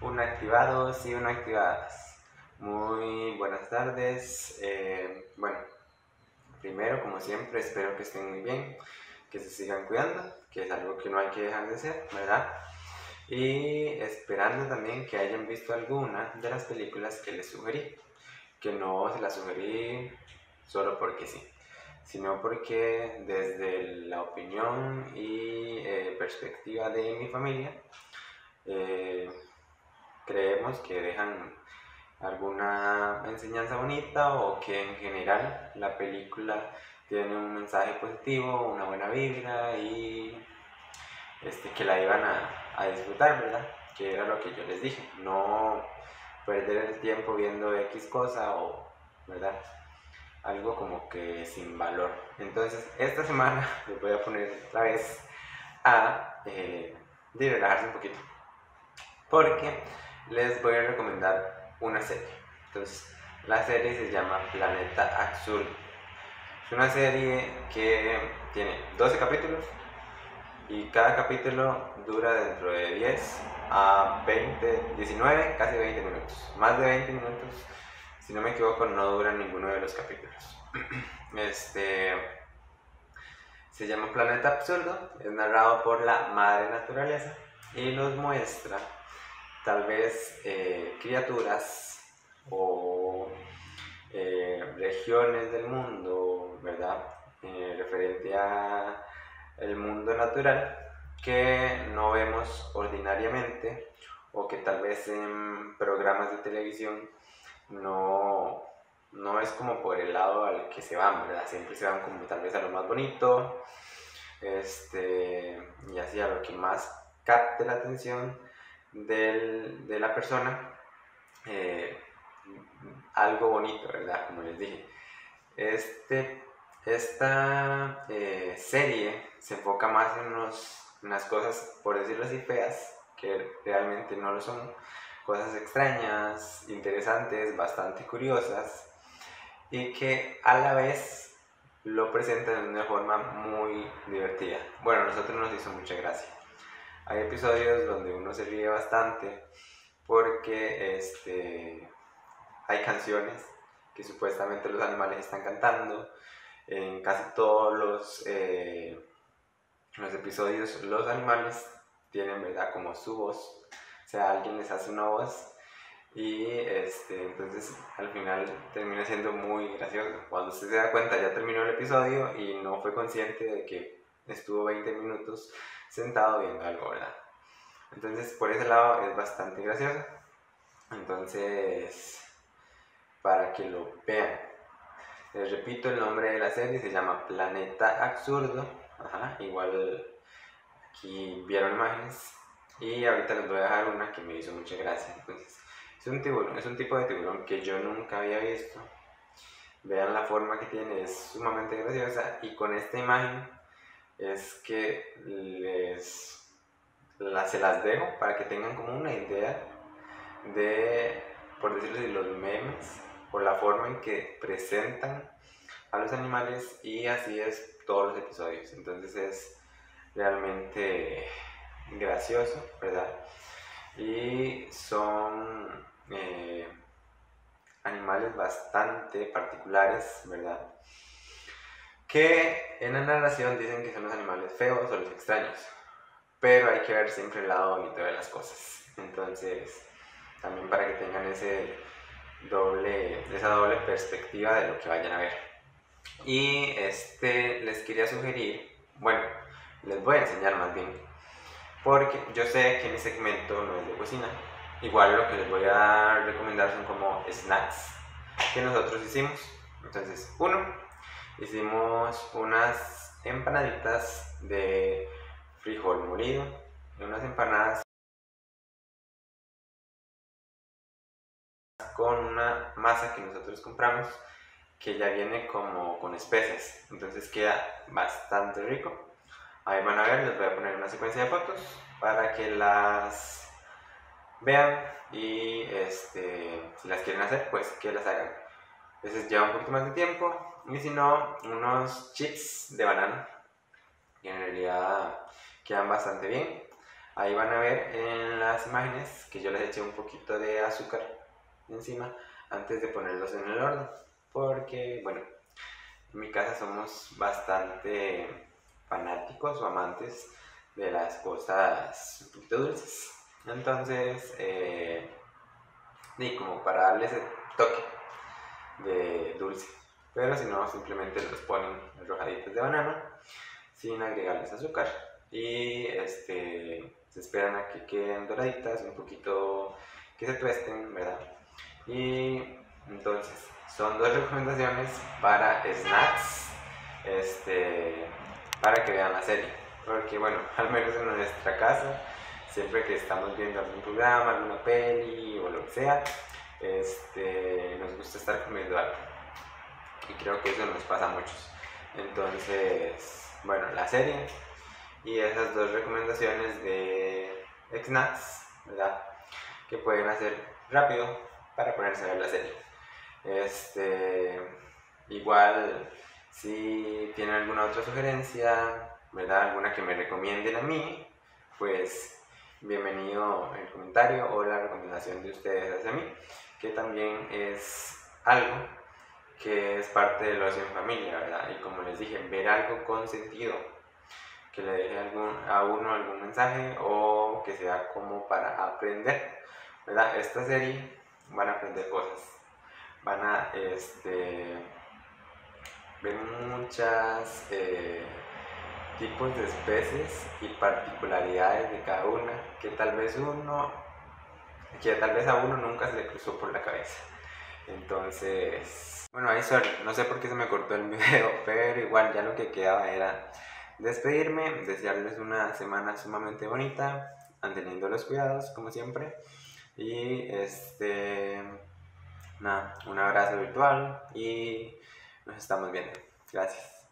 un activados y una activadas. Muy buenas tardes. Eh, bueno, primero, como siempre, espero que estén muy bien, que se sigan cuidando, que es algo que no hay que dejar de hacer, ¿verdad? Y esperando también que hayan visto alguna de las películas que les sugerí, que no se las sugerí solo porque sí, sino porque desde la opinión y eh, perspectiva de mi familia, eh, creemos que dejan alguna enseñanza bonita o que en general la película tiene un mensaje positivo, una buena vibra y este, que la iban a, disfrutar, ¿verdad? Que era lo que yo les dije, no perder el tiempo viendo X cosa o, ¿verdad? Algo como que sin valor. Entonces, esta semana les voy a poner otra vez a eh, relajarse un poquito. Porque les voy a recomendar una serie. Entonces, la serie se llama Planeta Absurdo. Es una serie que tiene 12 capítulos y cada capítulo dura dentro de 10 a 20, 19, casi 20 minutos. Más de 20 minutos, si no me equivoco, no dura ninguno de los capítulos. Este se llama Planeta Absurdo, es narrado por la madre naturaleza y nos muestra tal vez eh, criaturas o eh, regiones del mundo, ¿verdad? Eh, referente a el mundo natural que no vemos ordinariamente o que tal vez en programas de televisión no, no es como por el lado al que se van, ¿verdad? Siempre se van como tal vez a lo más bonito, este, y así a lo que más capte la atención de la persona eh, algo bonito, ¿verdad? Como les dije. Este, esta eh, serie se enfoca más en, las cosas, por decirlo así, feas, que realmente no lo son. Cosas extrañas, interesantes, bastante curiosas y que a la vez lo presentan de una forma muy divertida. Bueno, a nosotros nos hizo mucha gracia. Hay episodios donde uno se ríe bastante porque este, hay canciones que supuestamente los animales están cantando. En casi todos los, eh, los episodios los animales tienen verdad como su voz. O sea, alguien les hace una voz y este, entonces al final termina siendo muy gracioso. Cuando usted se da cuenta ya terminó el episodio y no fue consciente de que estuvo 20 minutos sentado viendo algo, ¿verdad? Entonces, por ese lado es bastante gracioso. Entonces, para que lo vean. Les repito, el nombre de la serie se llama Planeta Absurdo. Ajá, igual aquí vieron imágenes. Y ahorita les voy a dejar una que me hizo mucha gracia. Entonces, es un tiburón, es un tipo de tiburón que yo nunca había visto. Vean la forma que tiene, es sumamente graciosa. Y con esta imagen es que les se las dejo para que tengan como una idea de, por decirlo así, los memes o la forma en que presentan a los animales y así es todos los episodios. Entonces es realmente gracioso, ¿verdad? Y son eh, animales bastante particulares, ¿verdad? Que en la narración dicen que son los animales feos o los extraños, pero hay que ver siempre el lado bonito de las cosas. Entonces, también para que tengan ese doble, esa doble perspectiva de lo que vayan a ver. Y este, les quería sugerir, bueno, les voy a enseñar más bien, porque yo sé que mi segmento no es de cocina, igual lo que les voy a recomendar son como snacks que nosotros hicimos. Entonces, uno, hicimos unas empanaditas de frijol molido, unas empanadas con una masa que nosotros compramos que ya viene como con especias, entonces queda bastante rico. Ahí van a ver, les voy a poner una secuencia de fotos para que las vean y este, si las quieren hacer, pues que las hagan. Entonces lleva un poquito más de tiempo. Y si no, unos chips de banana. Que en realidad quedan bastante bien. Ahí van a ver en las imágenes que yo les eché un poquito de azúcar encima antes de ponerlos en el horno. Porque, bueno, en mi casa somos bastante fanáticos o amantes de las cosas un poquito dulces. Entonces, eh, y como para darles el toque de dulce. Pero si no, simplemente los ponen rojaditos de banana sin agregarles azúcar. Y este, se esperan a que queden doraditas, un poquito que se presten, ¿verdad? Y entonces, son dos recomendaciones para snacks, este, para que vean la serie. Porque bueno, al menos en nuestra casa, siempre que estamos viendo algún programa, alguna peli o lo que sea, este, nos gusta estar comiendo algo. Y creo que eso nos pasa a muchos. Entonces, bueno, la serie y esas dos recomendaciones de snacks, ¿verdad? Que pueden hacer rápido para ponerse a ver la serie. Este, igual, si tienen alguna otra sugerencia, ¿verdad? Alguna que me recomienden a mí, pues bienvenido el comentario o la recomendación de ustedes hacia mí, que también es algo que es parte de lo en familia, ¿verdad? Y como les dije, ver algo con sentido, que le deje algún, a uno algún mensaje o que sea como para aprender, ¿verdad? Esta serie van a aprender cosas, van a este, ver muchas eh, tipos de especies y particularidades de cada una que tal vez uno, que tal vez a uno nunca se le cruzó por la cabeza. Entonces, bueno, ahí sorry, no sé por qué se me cortó el video, pero igual ya lo que quedaba era despedirme, desearles una semana sumamente bonita, manteniendo los cuidados como siempre. Y este, nada, un abrazo virtual y nos estamos viendo. Gracias.